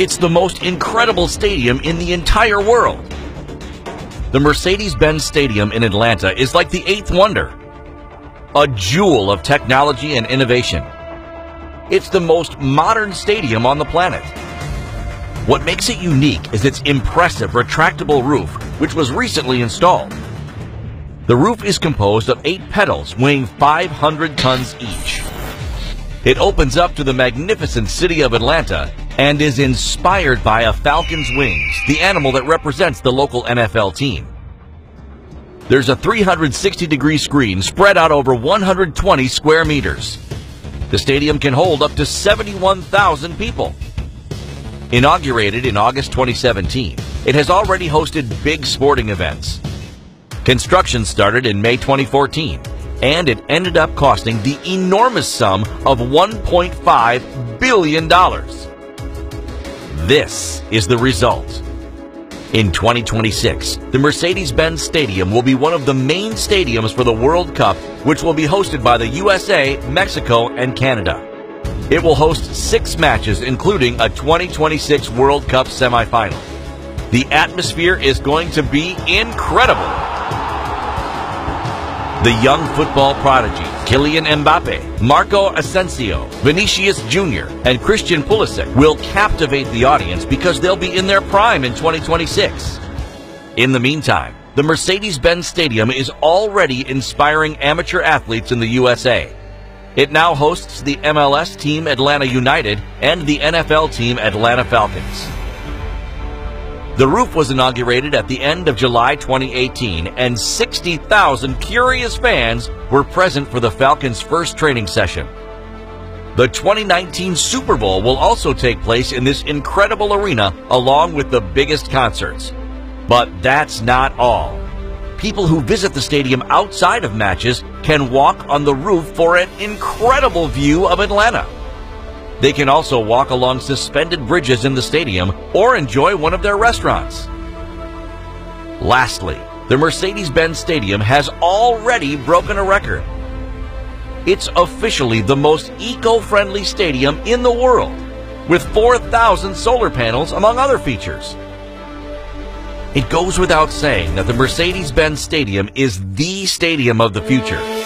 It's the most incredible stadium in the entire world. The Mercedes-Benz Stadium in Atlanta is like the eighth wonder, a jewel of technology and innovation. It's the most modern stadium on the planet. What makes it unique is its impressive retractable roof, which was recently installed. The roof is composed of eight petals weighing 500 tons each. It opens up to the magnificent city of Atlanta and is inspired by a falcon's wings, the animal that represents the local NFL team. There's a 360 degree screen spread out over 120 square meters. The stadium can hold up to 71,000 people. Inaugurated in August 2017, it has already hosted big sporting events. Construction started in May 2014, and it ended up costing the enormous sum of $1.5 billion. This is the result. In 2026, the Mercedes-Benz Stadium will be one of the main stadiums for the World Cup, which will be hosted by the USA, Mexico, and Canada. It will host six matches, including a 2026 World Cup semifinal. The atmosphere is going to be incredible. The young football prodigy, Kylian Mbappe, Marco Asensio, Vinicius Jr., and Christian Pulisic will captivate the audience because they'll be in their prime in 2026. In the meantime, the Mercedes-Benz Stadium is already inspiring amateur athletes in the USA. It now hosts the MLS team Atlanta United and the NFL team Atlanta Falcons. The roof was inaugurated at the end of July 2018, and 60,000 curious fans were present for the Falcons' first training session. The 2019 Super Bowl will also take place in this incredible arena along with the biggest concerts. But that's not all. People who visit the stadium outside of matches can walk on the roof for an incredible view of Atlanta. They can also walk along suspended bridges in the stadium or enjoy one of their restaurants. Lastly, the Mercedes-Benz Stadium has already broken a record. It's officially the most eco-friendly stadium in the world, with 4,000 solar panels among other features. It goes without saying that the Mercedes-Benz Stadium is the stadium of the future.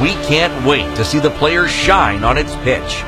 We can't wait to see the players shine on its pitch.